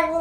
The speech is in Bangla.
পারব